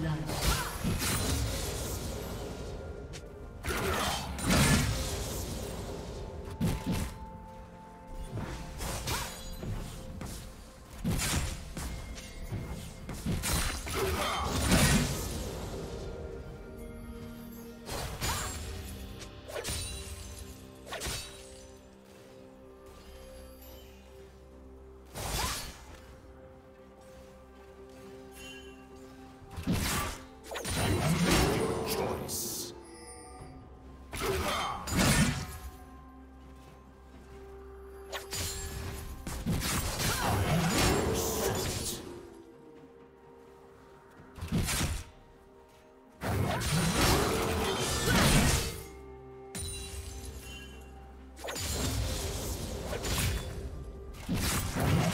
Blood. Choice. Get away. Choice.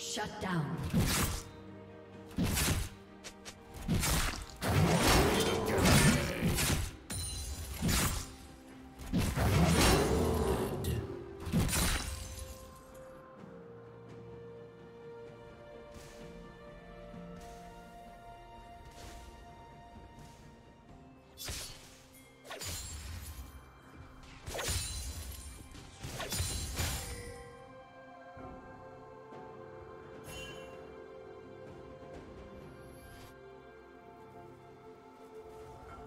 Shut down.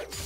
you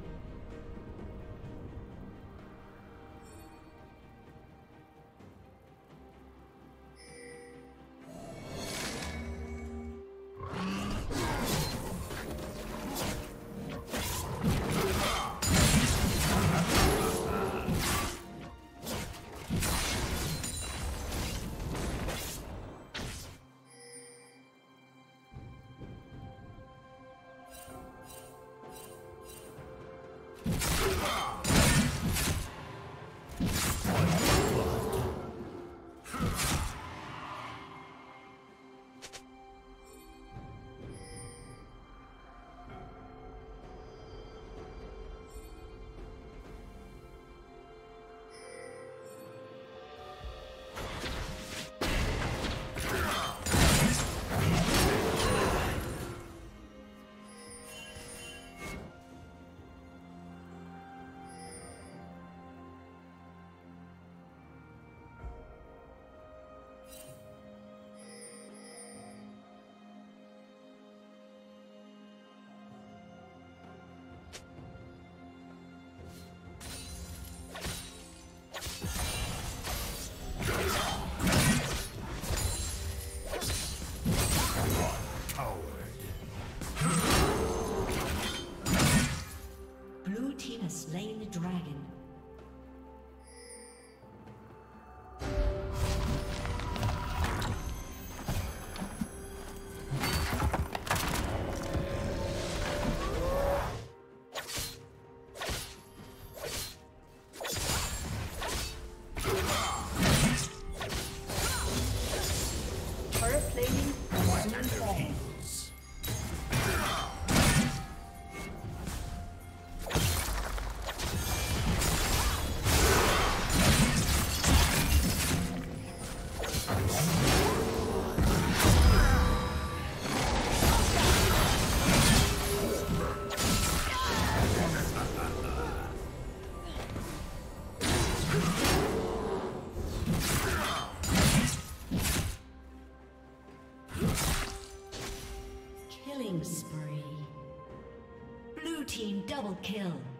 Double kill.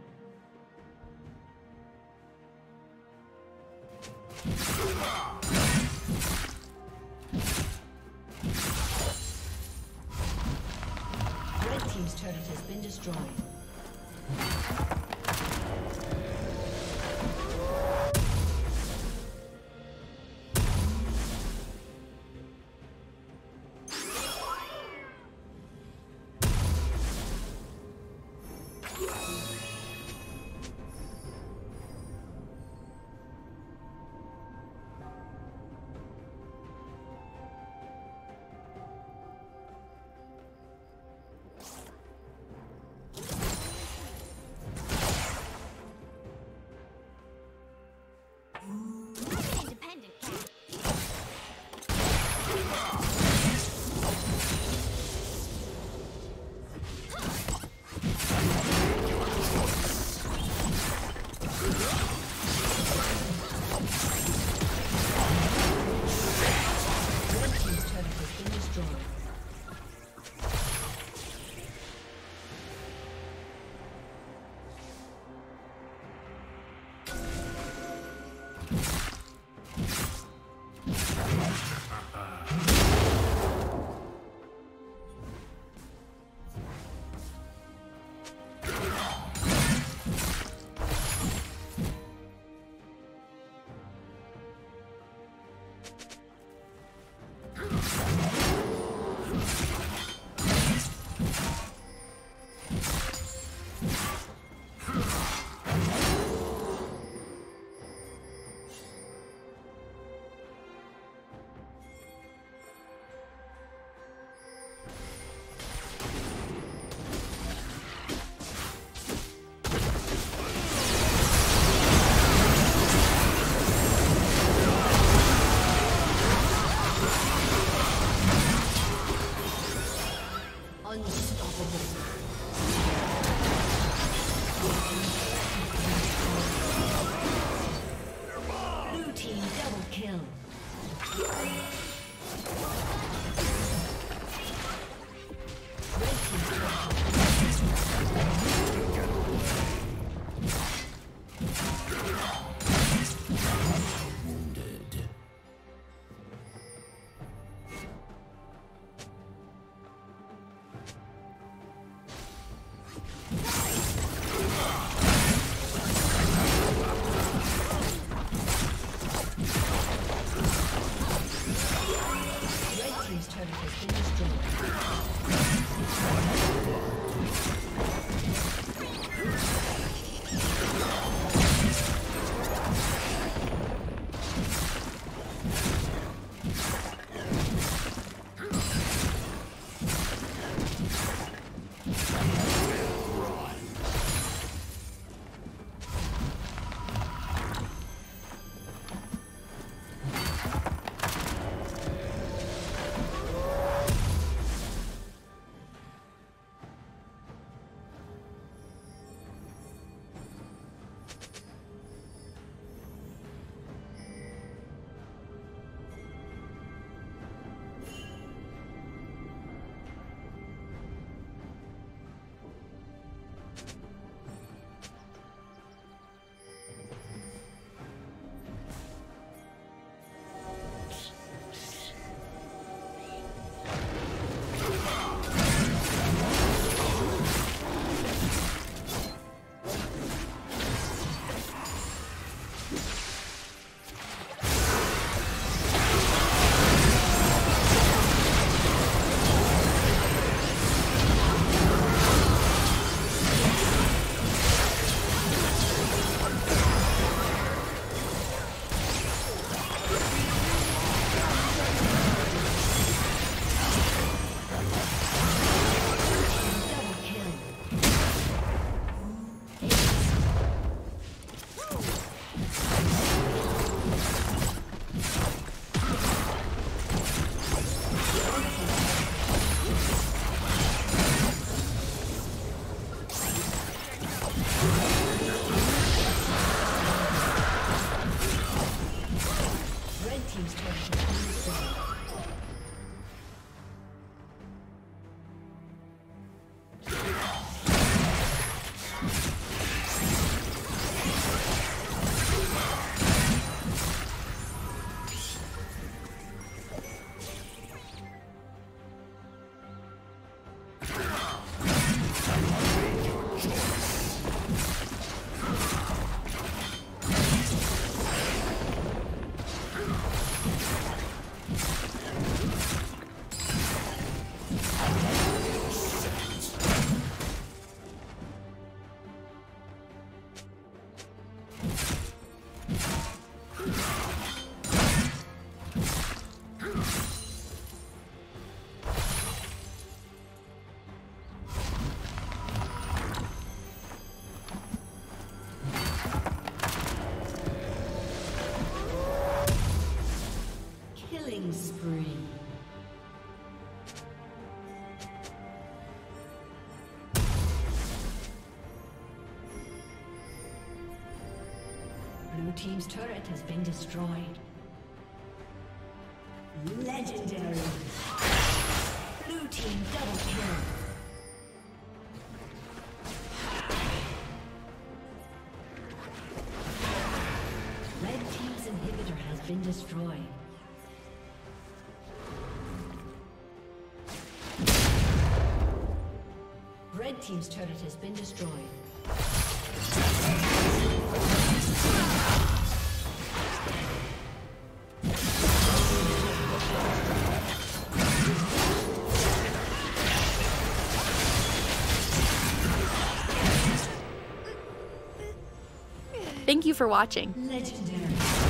kill. Blue team's turret has been destroyed. Legendary. Blue team double kill. Red team's inhibitor has been destroyed. Red team's turret has been destroyed. Thank you for watching. Legendary.